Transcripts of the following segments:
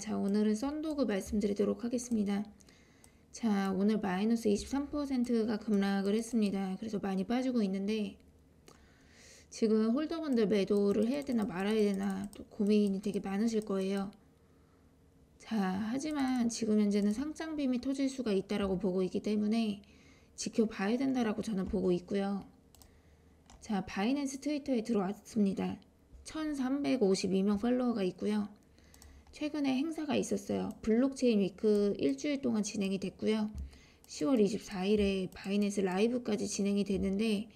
자, 오늘은 썬도그 말씀드리도록 하겠습니다. 자, 오늘 마이너스 23%가 급락을 했습니다. 그래서 많이 빠지고 있는데, 지금 홀더분들 매도를 해야 되나 말아야 되나 또 고민이 되게 많으실 거예요. 자, 하지만 지금 현재는 상장 빔이 터질 수가 있다라고 보고 있기 때문에 지켜봐야 된다라고 저는 보고 있고요. 자, 바이낸스 트위터에 들어왔습니다. 1352명 팔로워가 있고요. 최근에 행사가 있었어요. 블록체인 위크 일주일 동안 진행이 됐고요. 10월 24일에 바이낸스 라이브까지 진행이 됐는데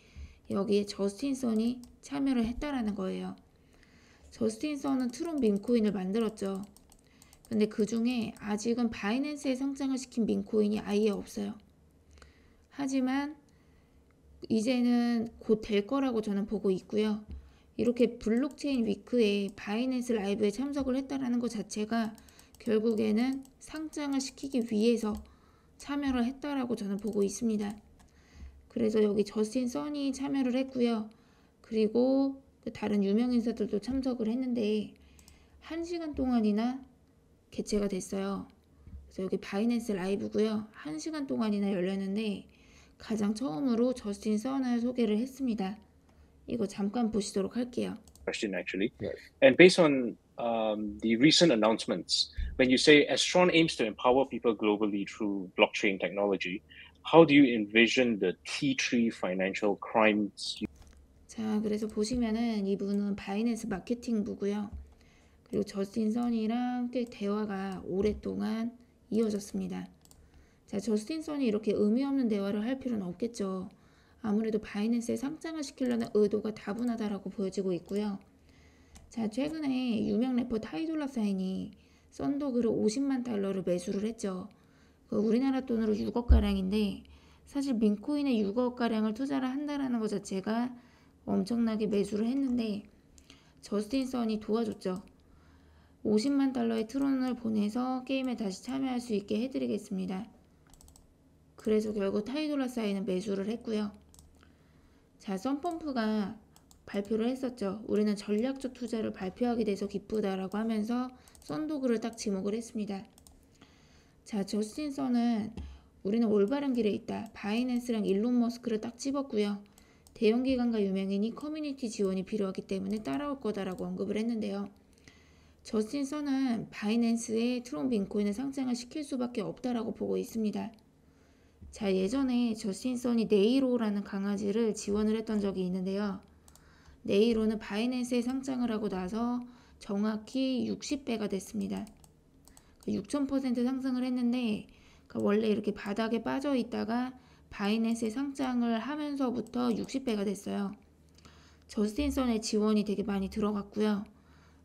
여기에 저스틴 선이 참여를 했다라는 거예요. 저스틴 선은 트론 밈코인을 만들었죠. 근데 그 중에 아직은 바이낸스에 상장을 시킨 밈코인이 아예 없어요. 하지만 이제는 곧 될 거라고 저는 보고 있고요. 이렇게 블록체인 위크에 바이낸스 라이브에 참석을 했다라는 것 자체가 결국에는 상장을 시키기 위해서 참여를 했다라고 저는 보고 있습니다. 그래서 여기 저스틴 선이 참여를 했고요. 그리고 그 다른 유명 인사들도 참석을 했는데 한 시간 동안이나 개최가 됐어요. 그래서 여기 바이낸스 라이브고요. 한 시간 동안이나 열렸는데 가장 처음으로 저스틴 선을 소개를 했습니다. 이거 잠깐 보시도록 할게요. question actually. And based on um, the recent announcements, when you say Astron aims to empower people globally through blockchain technology, how do you envision the T3 financial crimes 자, 그래서 보시면은 이분은 바이낸스 마케팅부고요. 그리고 저스틴 선이랑 꽤 대화가 오랫동안 이어졌습니다. 자, 저스틴 선이 이렇게 의미 없는 대화를 할 필요는 없겠죠. 아무래도 바이낸스에 상장을 시키려는 의도가 다분하다라고 보여지고 있고요. 자, 최근에 유명 래퍼 타이돌라 사인이 썬더그를 50만 달러를 매수를 했죠. 그 우리나라 돈으로 6억 가량인데 사실 민코인에 6억 가량을 투자를 한다라는 것 자체가 엄청나게 매수를 했는데 저스틴 선이 도와줬죠. 50만 달러의 트론을 보내서 게임에 다시 참여할 수 있게 해드리겠습니다. 그래서 결국 타이돌라 사인은 매수를 했고요. 자, 썬펌프가 발표를 했었죠. 우리는 전략적 투자를 발표하게 돼서 기쁘다라고 하면서 썬도그를 딱 지목을 했습니다. 자, 저스틴 선은 우리는 올바른 길에 있다. 바이낸스랑 일론 머스크를 딱 집었고요. 대형 기관과 유명인이 커뮤니티 지원이 필요하기 때문에 따라올 거다라고 언급을 했는데요. 저스틴 선은 바이낸스에 트론 빈코인을 상장을 시킬 수밖에 없다라고 보고 있습니다. 자, 예전에 저스틴 선이 네이로라는 강아지를 지원을 했던 적이 있는데요. 네이로는 바이낸스에 상장을 하고 나서 정확히 60배가 됐습니다. 6,000% 상승을 했는데 그 원래 이렇게 바닥에 빠져 있다가 바이낸스에 상장을 하면서부터 60배가 됐어요. 저스틴 선의 지원이 되게 많이 들어갔고요.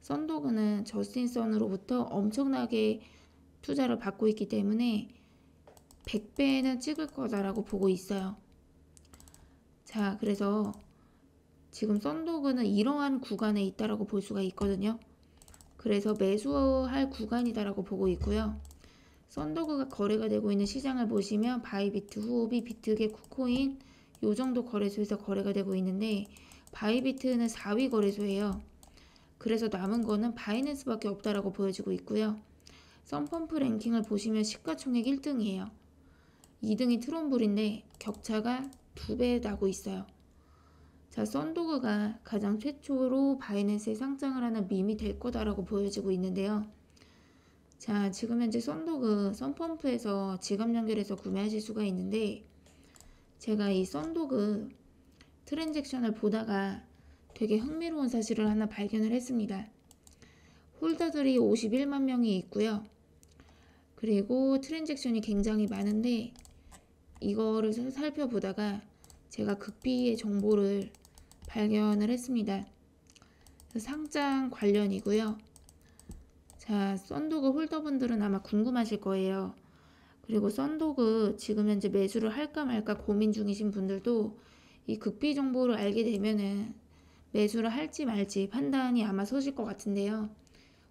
썬도그는 저스틴 선으로부터 엄청나게 투자를 받고 있기 때문에 100배는 찍을 거다라고 보고 있어요. 자, 그래서 지금 썬도그는 이러한 구간에 있다라고 볼 수가 있거든요. 그래서 매수할 구간이다라고 보고 있고요. 썬도그가 거래가 되고 있는 시장을 보시면 바이비트, 후오비, 비트겟, 쿠코인 요 정도 거래소에서 거래가 되고 있는데 바이비트는 4위 거래소예요. 그래서 남은 거는 바이낸스밖에 없다라고 보여지고 있고요. 썬펌프 랭킹을 보시면 시가총액 1등이에요. 2등이 트론불인데 격차가 2배 나고 있어요. 자, 썬도그가 가장 최초로 바이낸스에 상장을 하는 밈이 될 거다라고 보여지고 있는데요. 자, 지금 현재 썬도그 썬펌프에서 지갑 연결해서 구매하실 수가 있는데 제가 이 썬도그 트랜잭션을 보다가 되게 흥미로운 사실을 하나 발견을 했습니다. 홀더들이 51만 명이 있고요. 그리고 트랜잭션이 굉장히 많은데 이거를 살펴보다가 제가 극비의 정보를 발견을 했습니다. 상장 관련이고요. 자, 썬도그 홀더분들은 아마 궁금하실 거예요. 그리고 썬도그 지금 현재 매수를 할까 말까 고민 중이신 분들도 이 극비 정보를 알게 되면은 매수를 할지 말지 판단이 아마 서실 것 같은데요.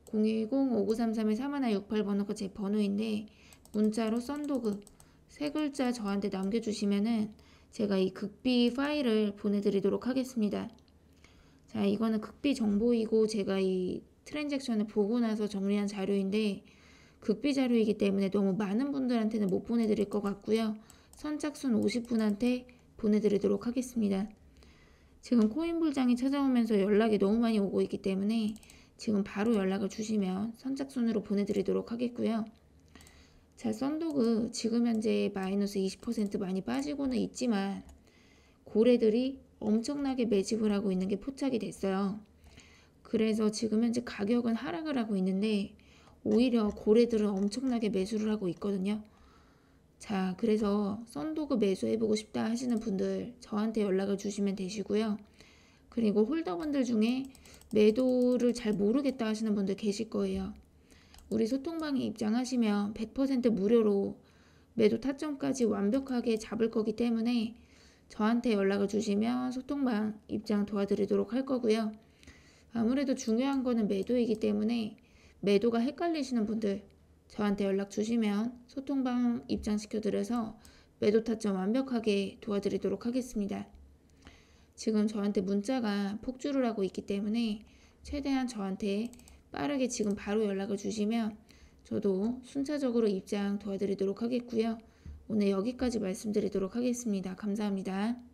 010-5933-3168번호가 제 번호인데 문자로 썬도그 세 글자 저한테 남겨주시면은 제가 이 극비 파일을 보내드리도록 하겠습니다. 자, 이거는 극비 정보이고 제가 이 트랜잭션을 보고 나서 정리한 자료인데 극비 자료이기 때문에 너무 많은 분들한테는 못 보내드릴 것 같고요. 선착순 50분한테 보내드리도록 하겠습니다. 지금 코인불장이 찾아오면서 연락이 너무 많이 오고 있기 때문에 지금 바로 연락을 주시면 선착순으로 보내드리도록 하겠고요. 자, 썬도그 지금 현재 마이너스 20% 많이 빠지고는 있지만 고래들이 엄청나게 매집을 하고 있는 게 포착이 됐어요. 그래서 지금 현재 가격은 하락을 하고 있는데 오히려 고래들은 엄청나게 매수를 하고 있거든요. 자, 그래서 썬도그 매수해보고 싶다 하시는 분들 저한테 연락을 주시면 되시고요. 그리고 홀더분들 중에 매도를 잘 모르겠다 하시는 분들 계실 거예요. 우리 소통방에 입장하시면 100% 무료로 매도 타점까지 완벽하게 잡을 거기 때문에 저한테 연락을 주시면 소통방 입장 도와드리도록 할 거고요. 아무래도 중요한 거는 매도이기 때문에 매도가 헷갈리시는 분들 저한테 연락 주시면 소통방 입장시켜드려서 매도 타점 완벽하게 도와드리도록 하겠습니다. 지금 저한테 문자가 폭주를 하고 있기 때문에 최대한 저한테 빠르게 지금 바로 연락을 주시면 저도 순차적으로 입장 도와드리도록 하겠고요. 오늘 여기까지 말씀드리도록 하겠습니다. 감사합니다.